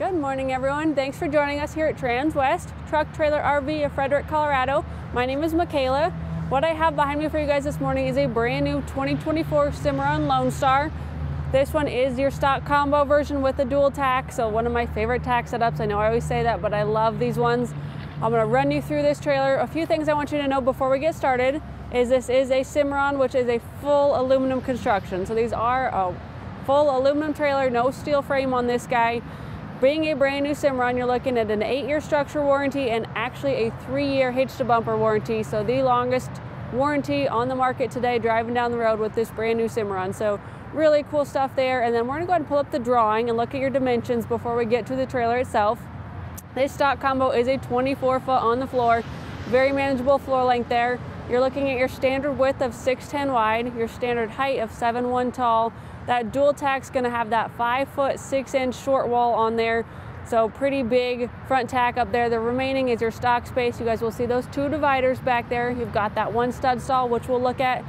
Good morning, everyone. Thanks for joining us here at Transwest Truck Trailer RV of Frederick, Colorado. My name is Micaela. What I have behind me for you guys this morning is a brand new 2024 Cimarron Lone Star. This one is your stock combo version with the dual tack, so one of my favorite tack setups. I know I always say that, but I love these ones. I'm gonna run you through this trailer. A few things I want you to know before we get started is this is a Cimarron, which is a full aluminum construction. So these are a full aluminum trailer, no steel frame on this guy. Being a brand new Cimarron, you're looking at an eight-year structure warranty and actually a three-year hitch to bumper warranty. So the longest warranty on the market today driving down the road with this brand new Cimarron. So really cool stuff there. And then we're gonna go ahead and pull up the drawing and look at your dimensions before we get to the trailer itself. This stock combo is a 24 foot on the floor, very manageable floor length there. You're looking at your standard width of 6'10 wide, your standard height of 7'1 tall, that dual tack's gonna have that five foot, six inch short wall on there. So pretty big front tack up there. The remaining is your stock space. You guys will see those two dividers back there. You've got that one stud stall, which we'll look at,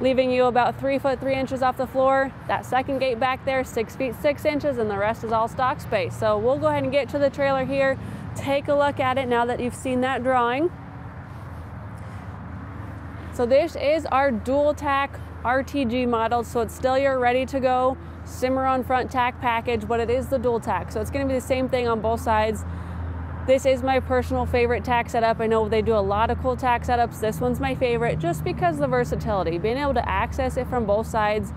leaving you about three foot, three inches off the floor. That second gate back there, six feet, six inches, and the rest is all stock space. So we'll go ahead and get to the trailer here. Take a look at it now that you've seen that drawing. So this is our dual tack RTG model, so it's still your ready to go Cimarron front tack package, but it is the dual tack. So it's gonna be the same thing on both sides. This is my personal favorite tack setup. I know they do a lot of cool tack setups. This one's my favorite just because the versatility. Being able to access it from both sides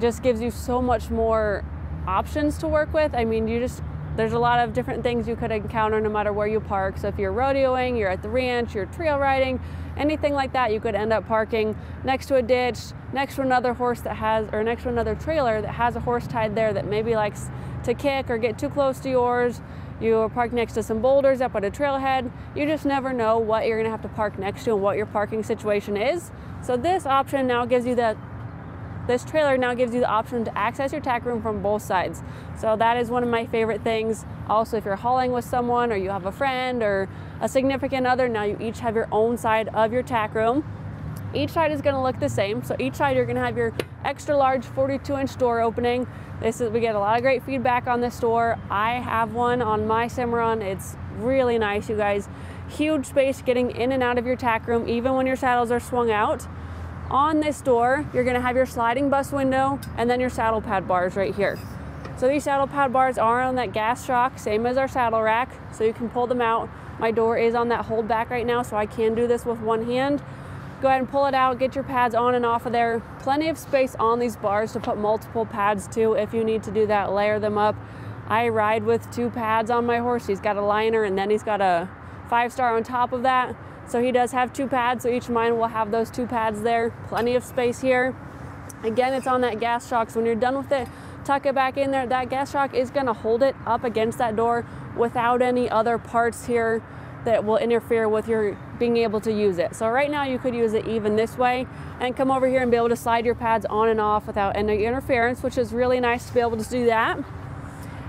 just gives you so much more options to work with. I mean, you just there's a lot of different things you could encounter no matter where you park. So if you're rodeoing, you're at the ranch, you're trail riding, anything like that, you could end up parking next to a ditch, next to another horse that has, or next to another trailer that has a horse tied there that maybe likes to kick or get too close to yours. You are parked next to some boulders up at a trailhead. You just never know what you're gonna have to park next to and what your parking situation is. So this option now gives you that this trailer now gives you the option to access your tack room from both sides. So that is one of my favorite things. Also, if you're hauling with someone or you have a friend or a significant other, now you each have your own side of your tack room. Each side is gonna look the same. So each side you're gonna have your extra large 42 inch door opening. This is, we get a lot of great feedback on this door. I have one on my Cimarron. It's really nice, you guys. Huge space getting in and out of your tack room, even when your saddles are swung out. On this door, you're gonna have your sliding bus window and then your saddle pad bars right here. So these saddle pad bars are on that gas shock, same as our saddle rack, so you can pull them out. My door is on that hold back right now, so I can do this with one hand. Go ahead and pull it out, get your pads on and off of there. Plenty of space on these bars to put multiple pads to if you need to do that, layer them up. I ride with two pads on my horse. He's got a liner and then he's got a five star on top of that. So he does have two pads, so each mine will have those two pads there. Plenty of space here. Again, it's on that gas shock, so when you're done with it, tuck it back in there. That gas shock is gonna hold it up against that door without any other parts here that will interfere with your being able to use it. So right now you could use it even this way and come over here and be able to slide your pads on and off without any interference, which is really nice to be able to do that.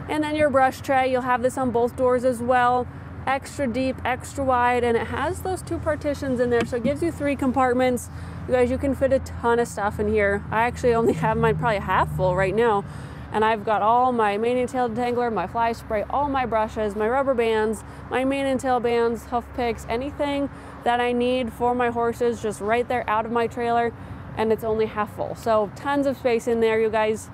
And then your brush tray, you'll have this on both doors as well extra deep, extra wide, and it has those two partitions in there. So it gives you three compartments. You guys, you can fit a ton of stuff in here. I actually only have mine probably half full right now. And I've got all my mane and tail detangler, my fly spray, all my brushes, my rubber bands, my mane and tail bands, hoof picks, anything that I need for my horses just right there out of my trailer. And it's only half full. So tons of space in there, you guys.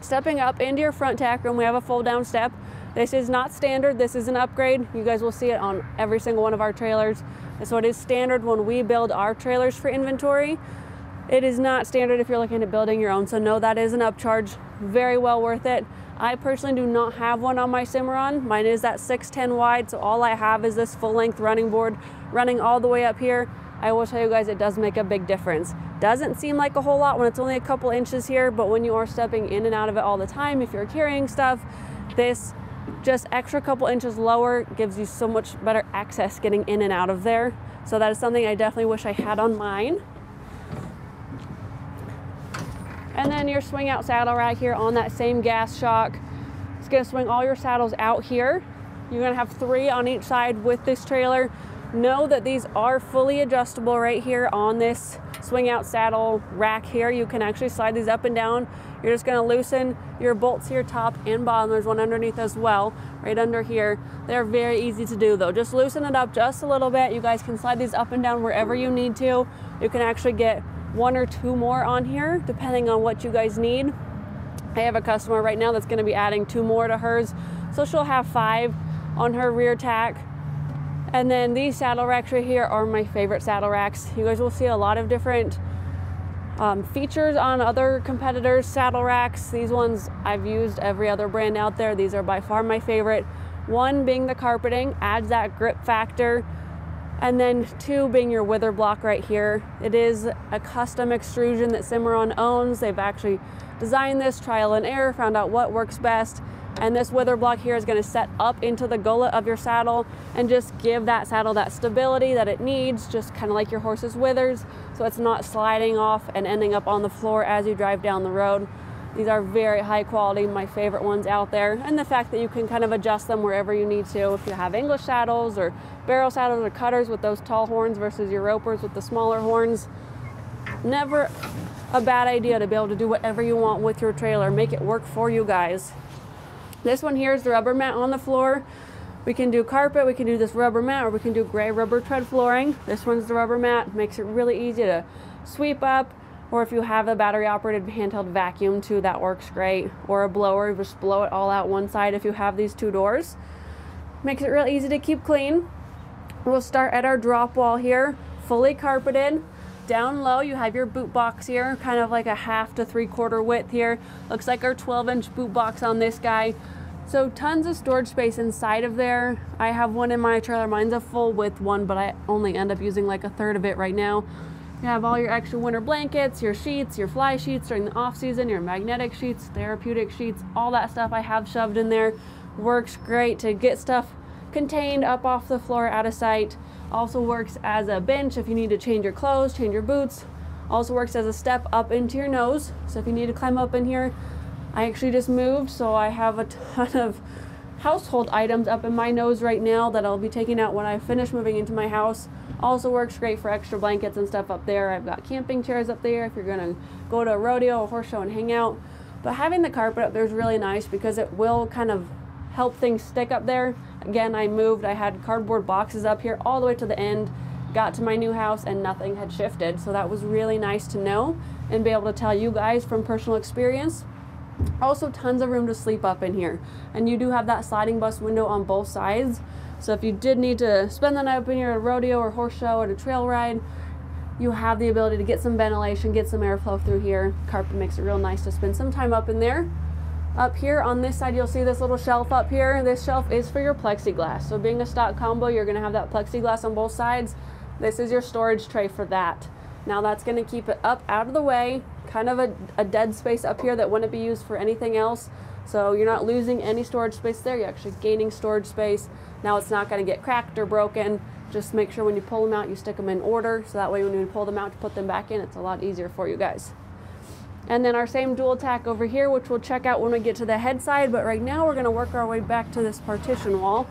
Stepping up into your front tack room, we have a fold down step. This is not standard, this is an upgrade. You guys will see it on every single one of our trailers. And so it is standard when we build our trailers for inventory. It is not standard if you're looking at building your own. So no, that is an upcharge, very well worth it. I personally do not have one on my Cimarron. Mine is that 6'10 wide, so all I have is this full length running board running all the way up here. I will tell you guys it does make a big difference. Doesn't seem like a whole lot when it's only a couple inches here, but when you are stepping in and out of it all the time, if you're carrying stuff, this just extra couple inches lower gives you so much better access getting in and out of there. So that is something I definitely wish I had on mine. And then your swing out saddle right here on that same gas shock. It's gonna swing all your saddles out here. You're gonna have three on each side with this trailer. Know that these are fully adjustable right here on this swing out saddle rack here. You can actually slide these up and down. You're just gonna loosen your bolts here top and bottom. There's one underneath as well, right under here. They're very easy to do though. Just loosen it up just a little bit. You guys can slide these up and down wherever you need to. You can actually get one or two more on here depending on what you guys need. I have a customer right now that's gonna be adding two more to hers. So she'll have five on her rear tack and then these saddle racks right here are my favorite saddle racks. You guys will see a lot of different um, features on other competitors' saddle racks. These ones I've used every other brand out there. These are by far my favorite. One being the carpeting, adds that grip factor. And then two being your wither block right here. It is a custom extrusion that Cimarron owns. They've actually designed this trial and error, found out what works best, and this wither block here is gonna set up into the gullet of your saddle and just give that saddle that stability that it needs, just kind of like your horse's withers, so it's not sliding off and ending up on the floor as you drive down the road. These are very high quality, my favorite ones out there. And the fact that you can kind of adjust them wherever you need to. If you have English saddles or barrel saddles or cutters with those tall horns versus your ropers with the smaller horns. Never a bad idea to be able to do whatever you want with your trailer. Make it work for you guys. This one here is the rubber mat on the floor. We can do carpet, we can do this rubber mat, or we can do gray rubber tread flooring. This one's the rubber mat, makes it really easy to sweep up, or if you have a battery operated handheld vacuum too, that works great. Or a blower, just blow it all out one side if you have these two doors. Makes it real easy to keep clean. We'll start at our drop wall here, fully carpeted. Down low, you have your boot box here, kind of like a half to three quarter width here. Looks like our 12 inch boot box on this guy. So tons of storage space inside of there. I have one in my trailer. Mine's a full width one, but I only end up using like a third of it right now. You have all your extra winter blankets, your sheets, your fly sheets during the off season, your magnetic sheets, therapeutic sheets, all that stuff I have shoved in there. Works great to get stuff contained up off the floor out of sight. Also works as a bench if you need to change your clothes, change your boots. Also works as a step up into your nose. So if you need to climb up in here, I actually just moved, so I have a ton of household items up in my nose right now that I'll be taking out when I finish moving into my house. Also works great for extra blankets and stuff up there. I've got camping chairs up there if you're gonna go to a rodeo or horse show and hang out. But having the carpet up there is really nice because it will kind of help things stick up there. Again, I moved, I had cardboard boxes up here all the way to the end, got to my new house and nothing had shifted. So that was really nice to know and be able to tell you guys from personal experience. Also tons of room to sleep up in here. And you do have that sliding bus window on both sides. So if you did need to spend the night up in here at a rodeo or horse show or a trail ride, you have the ability to get some ventilation, get some airflow through here. Carpet makes it real nice to spend some time up in there. Up here on this side, you'll see this little shelf up here. This shelf is for your plexiglass. So being a stock combo, you're gonna have that plexiglass on both sides. This is your storage tray for that. Now that's gonna keep it up out of the way, kind of a, a dead space up here that wouldn't be used for anything else. So you're not losing any storage space there, you're actually gaining storage space. Now it's not gonna get cracked or broken. Just make sure when you pull them out, you stick them in order. So that way when you pull them out to put them back in, it's a lot easier for you guys. And then our same dual tack over here, which we'll check out when we get to the head side. But right now we're gonna work our way back to this partition wall.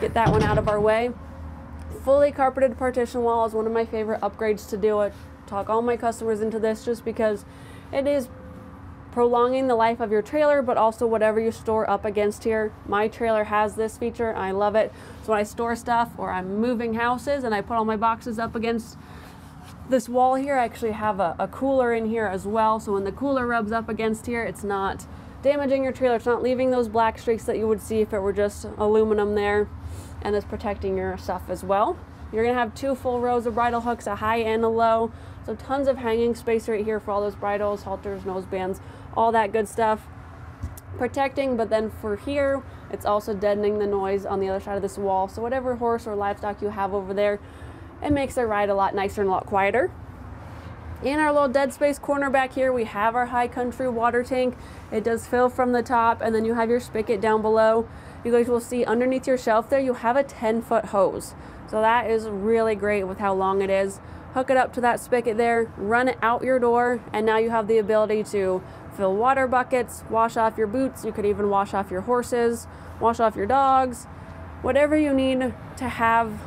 Get that one out of our way. Fully carpeted partition wall is one of my favorite upgrades to do it talk all my customers into this just because it is prolonging the life of your trailer, but also whatever you store up against here. My trailer has this feature. I love it. So when I store stuff or I'm moving houses and I put all my boxes up against this wall here, I actually have a, a cooler in here as well. So when the cooler rubs up against here, it's not damaging your trailer. It's not leaving those black streaks that you would see if it were just aluminum there and it's protecting your stuff as well. You're gonna have two full rows of bridle hooks, a high and a low. So tons of hanging space right here for all those bridles, halters, nose bands, all that good stuff. Protecting, but then for here, it's also deadening the noise on the other side of this wall. So whatever horse or livestock you have over there, it makes their ride a lot nicer and a lot quieter. In our little dead space corner back here, we have our high country water tank. It does fill from the top, and then you have your spigot down below. You guys will see underneath your shelf there, you have a 10 foot hose. So that is really great with how long it is hook it up to that spigot there, run it out your door, and now you have the ability to fill water buckets, wash off your boots. You could even wash off your horses, wash off your dogs, whatever you need to have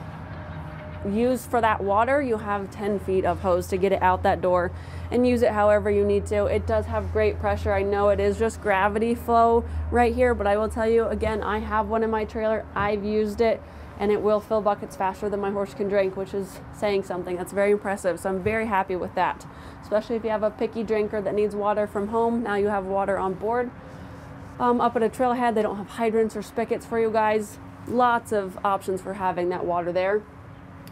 use for that water, you have 10 feet of hose to get it out that door and use it however you need to. It does have great pressure. I know it is just gravity flow right here, but I will tell you again, I have one in my trailer. I've used it and it will fill buckets faster than my horse can drink, which is saying something. That's very impressive. So I'm very happy with that, especially if you have a picky drinker that needs water from home. Now you have water on board. Um, up at a trailhead, they don't have hydrants or spigots for you guys. Lots of options for having that water there.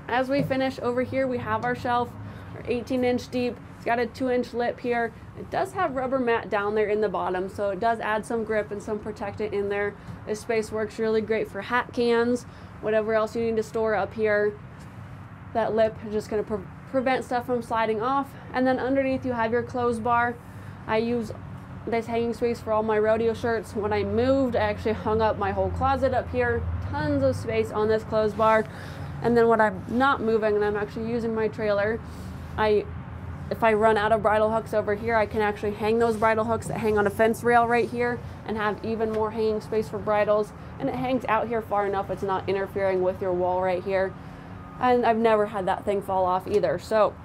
As we finish over here, we have our shelf, our 18 inch deep. It's got a two inch lip here. It does have rubber mat down there in the bottom, so it does add some grip and some protectant in there. This space works really great for hat cans, whatever else you need to store up here. That lip is just gonna pre prevent stuff from sliding off. And then underneath you have your clothes bar. I use this hanging space for all my rodeo shirts. When I moved, I actually hung up my whole closet up here. Tons of space on this clothes bar. And then when I'm not moving and I'm actually using my trailer, I if I run out of bridle hooks over here, I can actually hang those bridle hooks that hang on a fence rail right here and have even more hanging space for bridles. And it hangs out here far enough it's not interfering with your wall right here. And I've never had that thing fall off either. So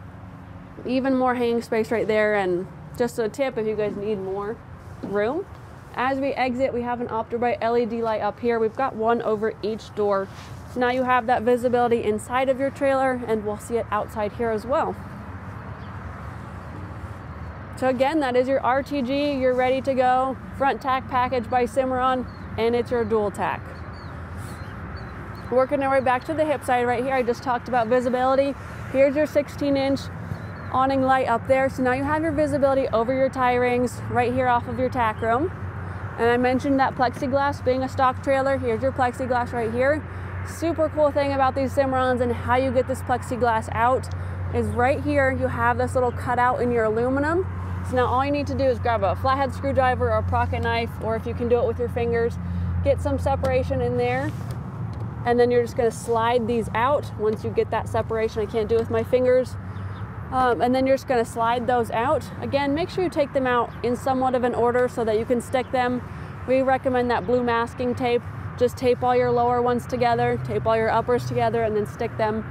even more hanging space right there. And just a tip if you guys need more room. As we exit, we have an OptiBrite LED light up here. We've got one over each door. Now you have that visibility inside of your trailer and we'll see it outside here as well. So again, that is your RTG, you're ready to go. Front tack package by Cimarron, and it's your dual tack. Working our way back to the hip side right here, I just talked about visibility. Here's your 16 inch awning light up there. So now you have your visibility over your tie rings right here off of your tack room. And I mentioned that plexiglass being a stock trailer. Here's your plexiglass right here. Super cool thing about these Cimarrons and how you get this plexiglass out is right here you have this little cutout in your aluminum so now all you need to do is grab a flathead screwdriver or a pocket knife, or if you can do it with your fingers, get some separation in there. And then you're just gonna slide these out once you get that separation. I can't do it with my fingers. Um, and then you're just gonna slide those out. Again, make sure you take them out in somewhat of an order so that you can stick them. We recommend that blue masking tape. Just tape all your lower ones together, tape all your uppers together, and then stick them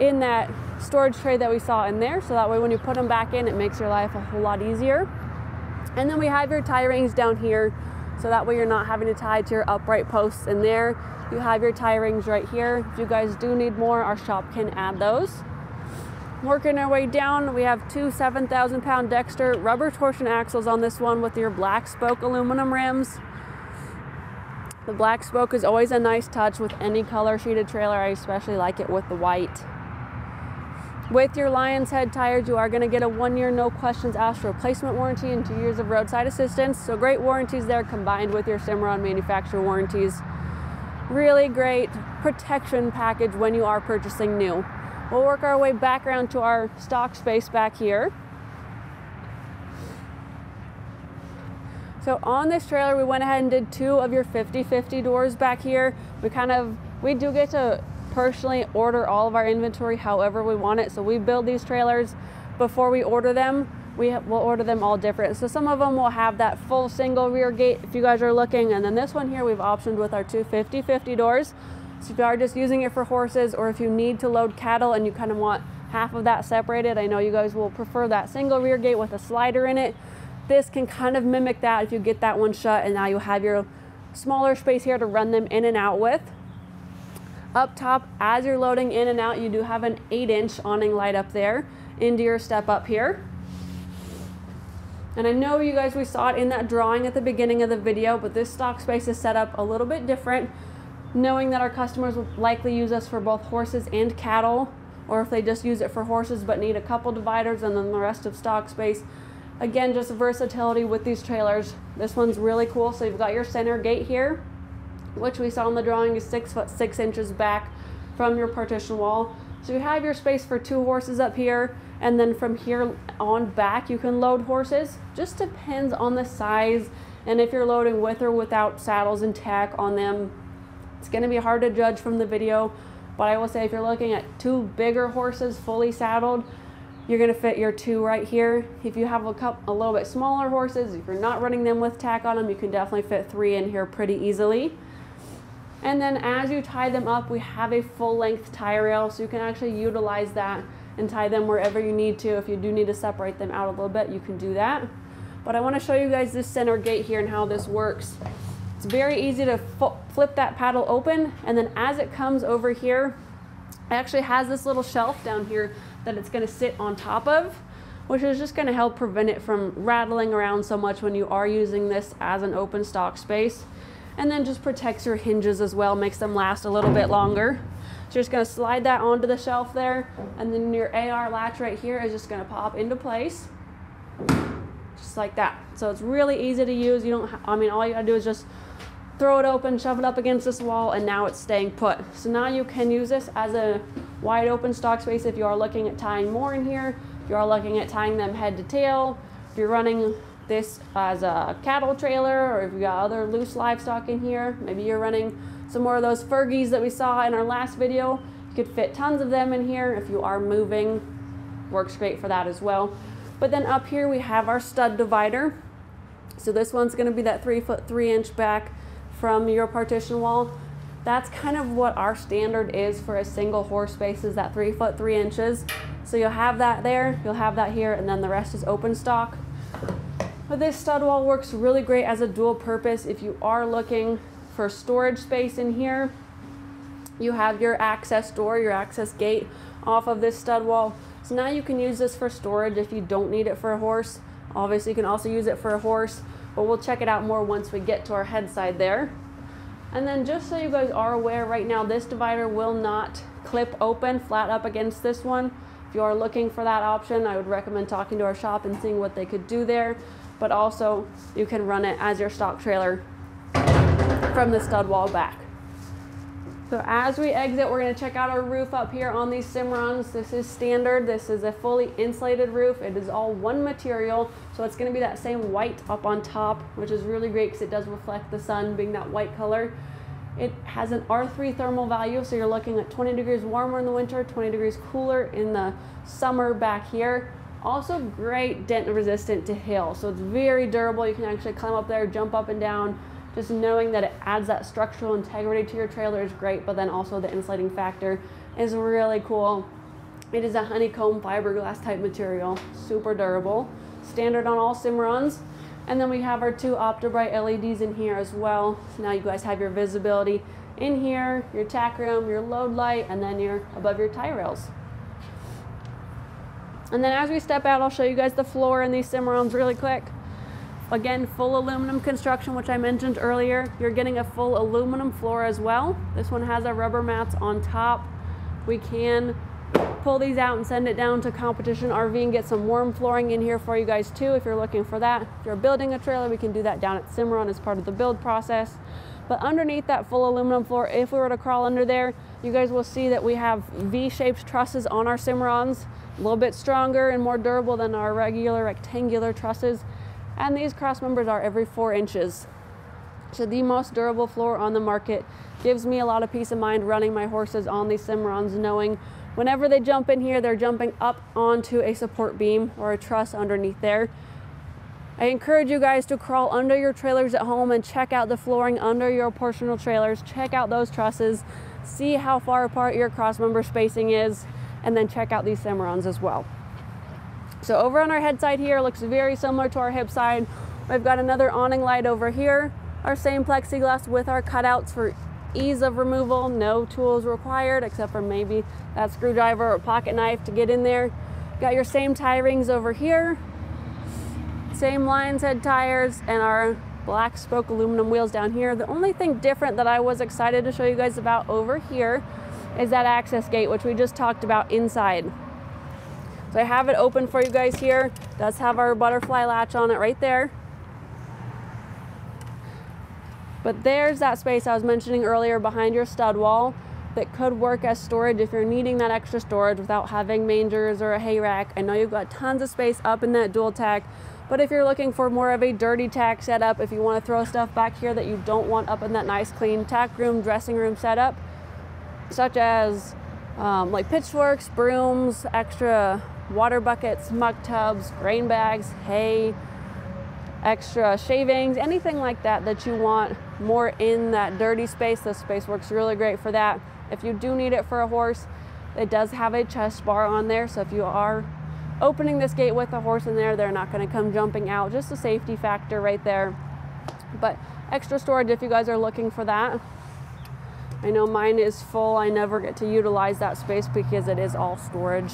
in that storage tray that we saw in there. So that way when you put them back in, it makes your life a whole lot easier. And then we have your tie rings down here. So that way you're not having to tie to your upright posts in there. You have your tie rings right here. If you guys do need more, our shop can add those. Working our way down, we have two 7,000 pound Dexter rubber torsion axles on this one with your black spoke aluminum rims. The black spoke is always a nice touch with any color sheeted trailer. I especially like it with the white. With your Lion's Head tires, you are going to get a one year no questions asked replacement warranty and two years of roadside assistance. So great warranties there combined with your Cimarron manufacturer warranties. Really great protection package when you are purchasing new. We'll work our way back around to our stock space back here. So on this trailer, we went ahead and did two of your 50-50 doors back here. We kind of, we do get to personally order all of our inventory however we want it. So we build these trailers before we order them. We will order them all different. So some of them will have that full single rear gate if you guys are looking. And then this one here we've optioned with our two 50-50 doors. So if you are just using it for horses or if you need to load cattle and you kind of want half of that separated, I know you guys will prefer that single rear gate with a slider in it. This can kind of mimic that if you get that one shut and now you have your smaller space here to run them in and out with. Up top, as you're loading in and out, you do have an 8-inch awning light up there into your step up here. And I know you guys, we saw it in that drawing at the beginning of the video, but this stock space is set up a little bit different, knowing that our customers will likely use us for both horses and cattle, or if they just use it for horses but need a couple dividers and then the rest of stock space. Again, just versatility with these trailers. This one's really cool. So you've got your center gate here which we saw in the drawing is six foot six inches back from your partition wall. So you have your space for two horses up here, and then from here on back, you can load horses. Just depends on the size and if you're loading with or without saddles and tack on them. It's gonna be hard to judge from the video, but I will say if you're looking at two bigger horses fully saddled, you're gonna fit your two right here. If you have a, couple, a little bit smaller horses, if you're not running them with tack on them, you can definitely fit three in here pretty easily. And then as you tie them up, we have a full length tie rail, so you can actually utilize that and tie them wherever you need to. If you do need to separate them out a little bit, you can do that. But I wanna show you guys this center gate here and how this works. It's very easy to flip that paddle open, and then as it comes over here, it actually has this little shelf down here that it's gonna sit on top of, which is just gonna help prevent it from rattling around so much when you are using this as an open stock space. And then just protects your hinges as well, makes them last a little bit longer. So you're just gonna slide that onto the shelf there, and then your AR latch right here is just gonna pop into place, just like that. So it's really easy to use. You don't, I mean, all you gotta do is just throw it open, shove it up against this wall, and now it's staying put. So now you can use this as a wide open stock space if you are looking at tying more in here, if you are looking at tying them head to tail, if you're running this as a cattle trailer, or if you got other loose livestock in here, maybe you're running some more of those Fergies that we saw in our last video. You could fit tons of them in here if you are moving. Works great for that as well. But then up here we have our stud divider. So this one's gonna be that three foot three inch back from your partition wall. That's kind of what our standard is for a single horse space is that three foot three inches. So you'll have that there, you'll have that here, and then the rest is open stock. But this stud wall works really great as a dual purpose if you are looking for storage space in here. You have your access door, your access gate off of this stud wall. So now you can use this for storage if you don't need it for a horse. Obviously you can also use it for a horse, but we'll check it out more once we get to our head side there. And then just so you guys are aware, right now this divider will not clip open flat up against this one. If you are looking for that option, I would recommend talking to our shop and seeing what they could do there. But also you can run it as your stock trailer from the stud wall back. So as we exit, we're gonna check out our roof up here on these Cimarrons. This is standard. This is a fully insulated roof. It is all one material. So it's gonna be that same white up on top, which is really great because it does reflect the sun being that white color. It has an R3 thermal value, so you're looking at 20 degrees warmer in the winter, 20 degrees cooler in the summer back here. Also great dent resistant to hail, so it's very durable. You can actually climb up there, jump up and down, just knowing that it adds that structural integrity to your trailer is great, but then also the insulating factor is really cool. It is a honeycomb fiberglass type material, super durable, standard on all Cimarrons. And then we have our two OptiBrite LEDs in here as well. So now you guys have your visibility in here, your tack room, your load light, and then your above your tie rails. And then as we step out, I'll show you guys the floor in these Cimarrons really quick. Again, full aluminum construction, which I mentioned earlier. You're getting a full aluminum floor as well. This one has our rubber mats on top. We can pull these out and send it down to Competition RV and get some warm flooring in here for you guys too if you're looking for that. If you're building a trailer, we can do that down at Cimarron as part of the build process. But underneath that full aluminum floor, if we were to crawl under there, you guys will see that we have V-shaped trusses on our Cimarrons, a little bit stronger and more durable than our regular rectangular trusses. And these cross members are every four inches. So the most durable floor on the market gives me a lot of peace of mind running my horses on these Cimarrons, knowing whenever they jump in here, they're jumping up onto a support beam or a truss underneath there. I encourage you guys to crawl under your trailers at home and check out the flooring under your portional trailers. Check out those trusses, see how far apart your cross member spacing is, and then check out these Cimarrons as well. So over on our head side here, looks very similar to our hip side. We've got another awning light over here. Our same plexiglass with our cutouts for ease of removal. No tools required except for maybe that screwdriver or pocket knife to get in there. Got your same tie rings over here. Same Lions Head tires and our black spoke aluminum wheels down here. The only thing different that I was excited to show you guys about over here is that access gate, which we just talked about inside. So I have it open for you guys here. It does have our butterfly latch on it right there. But there's that space I was mentioning earlier behind your stud wall that could work as storage if you're needing that extra storage without having mangers or a hay rack. I know you've got tons of space up in that dual tack, but if you're looking for more of a dirty tack setup, if you want to throw stuff back here that you don't want up in that nice clean tack room, dressing room setup, such as um, like pitchforks, brooms, extra water buckets, muck tubs, grain bags, hay, extra shavings, anything like that that you want more in that dirty space, this space works really great for that. If you do need it for a horse, it does have a chest bar on there. So if you are opening this gate with a horse in there, they're not gonna come jumping out. Just a safety factor right there. But extra storage if you guys are looking for that. I know mine is full. I never get to utilize that space because it is all storage.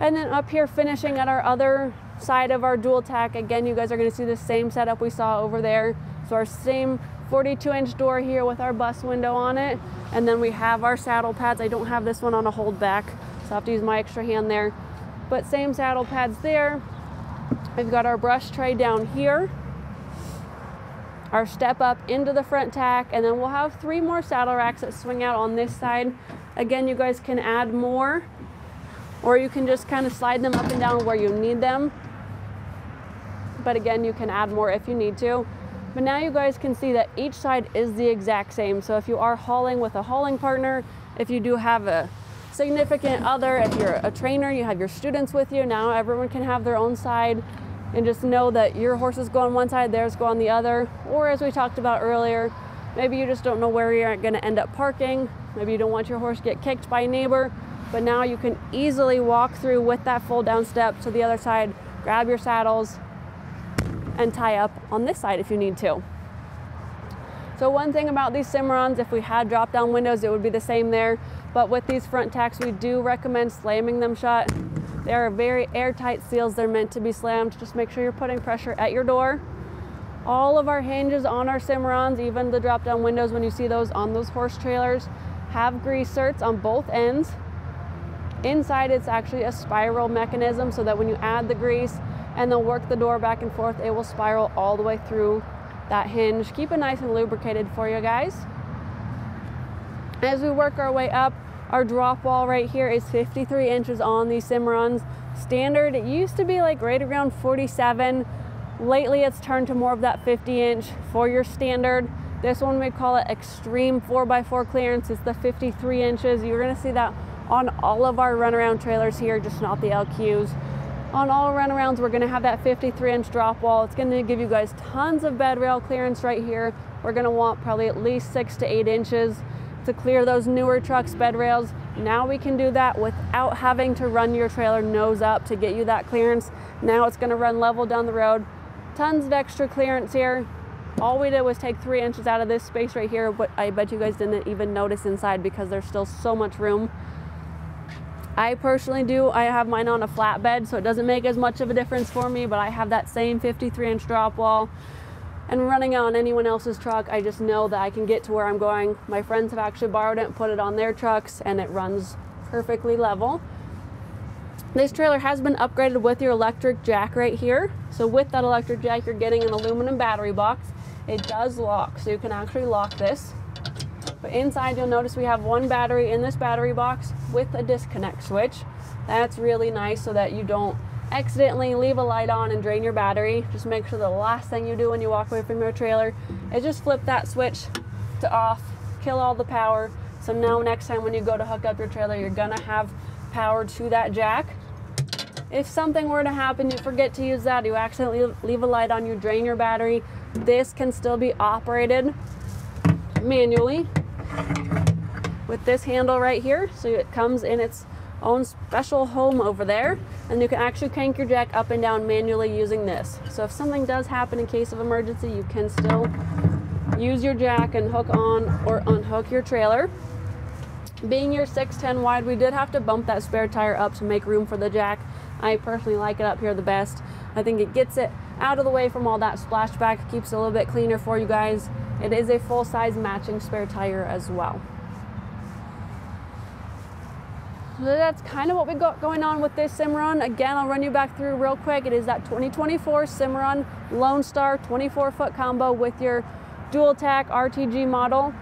And then up here finishing at our other side of our dual tack, again, you guys are gonna see the same setup we saw over there. So our same 42 inch door here with our bus window on it. And then we have our saddle pads. I don't have this one on a hold back, so I have to use my extra hand there. But same saddle pads there. We've got our brush tray down here our step up into the front tack, and then we'll have three more saddle racks that swing out on this side. Again, you guys can add more, or you can just kind of slide them up and down where you need them. But again, you can add more if you need to. But now you guys can see that each side is the exact same. So if you are hauling with a hauling partner, if you do have a significant other, if you're a trainer, you have your students with you, now everyone can have their own side and just know that your horses go on one side, theirs go on the other. Or as we talked about earlier, maybe you just don't know where you're going to end up parking. Maybe you don't want your horse to get kicked by a neighbor, but now you can easily walk through with that fold down step to the other side, grab your saddles, and tie up on this side if you need to. So one thing about these Cimarrons, if we had drop down windows, it would be the same there. But with these front tacks, we do recommend slamming them shut they are very airtight seals. They're meant to be slammed. Just make sure you're putting pressure at your door. All of our hinges on our Cimarrons, even the drop down windows when you see those on those horse trailers, have grease zerks on both ends. Inside it's actually a spiral mechanism so that when you add the grease and then work the door back and forth, it will spiral all the way through that hinge. Keep it nice and lubricated for you guys. As we work our way up, our drop wall right here is 53 inches on these Cimarrons. Standard, it used to be like right around 47. Lately it's turned to more of that 50 inch for your standard. This one we call it extreme 4x4 clearance. It's the 53 inches. You're gonna see that on all of our runaround trailers here, just not the LQs. On all runarounds, we're gonna have that 53 inch drop wall. It's gonna give you guys tons of bed rail clearance right here. We're gonna want probably at least six to eight inches to clear those newer trucks bed rails. Now we can do that without having to run your trailer nose up to get you that clearance. Now it's gonna run level down the road. Tons of extra clearance here. All we did was take three inches out of this space right here, but I bet you guys didn't even notice inside because there's still so much room. I personally do, I have mine on a flatbed, so it doesn't make as much of a difference for me, but I have that same 53 inch drop wall and running on anyone else's truck, I just know that I can get to where I'm going. My friends have actually borrowed it and put it on their trucks, and it runs perfectly level. This trailer has been upgraded with your electric jack right here. So with that electric jack, you're getting an aluminum battery box. It does lock, so you can actually lock this. But inside, you'll notice we have one battery in this battery box with a disconnect switch. That's really nice so that you don't accidentally leave a light on and drain your battery, just make sure the last thing you do when you walk away from your trailer is just flip that switch to off, kill all the power. So now next time when you go to hook up your trailer, you're gonna have power to that jack. If something were to happen, you forget to use that, you accidentally leave a light on, you drain your battery, this can still be operated manually with this handle right here. So it comes in its own special home over there and you can actually crank your jack up and down manually using this. So if something does happen in case of emergency, you can still use your jack and hook on or unhook your trailer. Being your 610 wide, we did have to bump that spare tire up to make room for the jack. I personally like it up here the best. I think it gets it out of the way from all that splashback, keeps a little bit cleaner for you guys. It is a full size matching spare tire as well. So that's kind of what we got going on with this Cimarron. Again, I'll run you back through real quick. It is that 2024 Cimarron Lone Star 24 foot combo with your dual tack RTG model.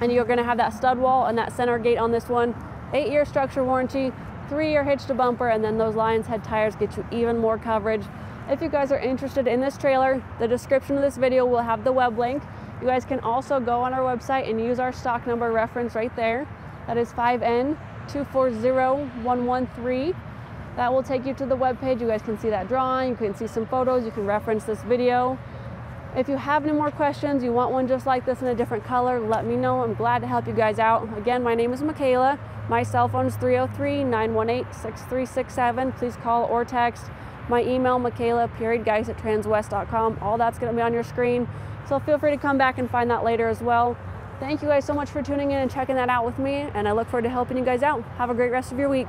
And you're gonna have that stud wall and that center gate on this one. Eight year structure warranty, three year hitch to bumper, and then those Lions head tires get you even more coverage. If you guys are interested in this trailer, the description of this video will have the web link. You guys can also go on our website and use our stock number reference right there. That is 5N 240113. That will take you to the web page. You guys can see that drawing, you can see some photos, you can reference this video. If you have any more questions, you want one just like this in a different color, let me know. I'm glad to help you guys out. Again, my name is Micaela. My cell phone is 303 918 6367. Please call or text. My email, Micaela, period, Gies at transwest.com. All that's going to be on your screen. So feel free to come back and find that later as well. Thank you guys so much for tuning in and checking that out with me, and I look forward to helping you guys out. Have a great rest of your week.